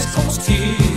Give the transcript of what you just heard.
Alex King.